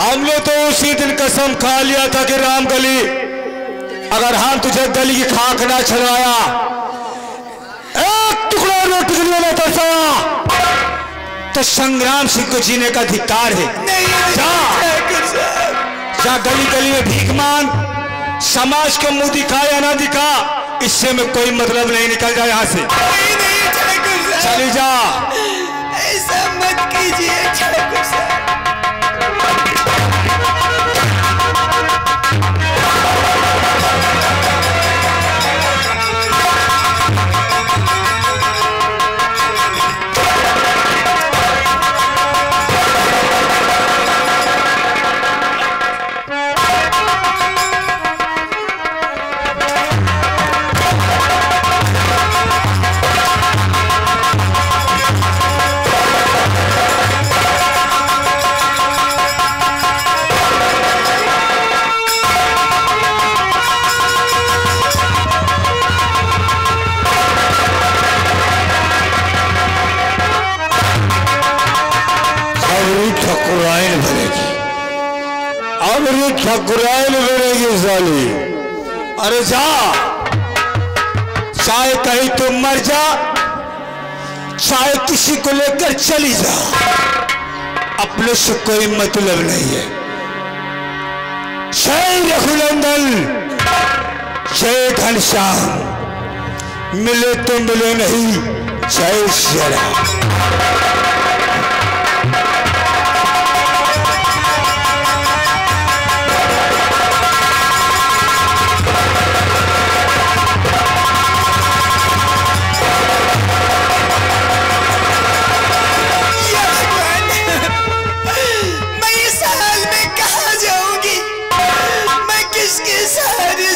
हमने तो उसी दिन कसम खा लिया था कि राम गली अगर हम तुझे गली की खाक ना छलवाया एक टुकड़ा तो संग्राम सिंह को जीने का अधिकार है। जा। जा गली गली में भीख मांग। समाज को मुँह दिखा या ना दिखा, इससे में कोई मतलब नहीं निकल जाए यहाँ से। चली जा। अबरी ठकुराइन बनेगी साली। अरे जा। चाहे कहीं तुम मर जा, चाहे किसी को लेकर चली जा। अपने से कोई मतलब नहीं है। जय रघुनंदन, जय घनश्याम। मिले तो मिले नहीं, जय श्री राम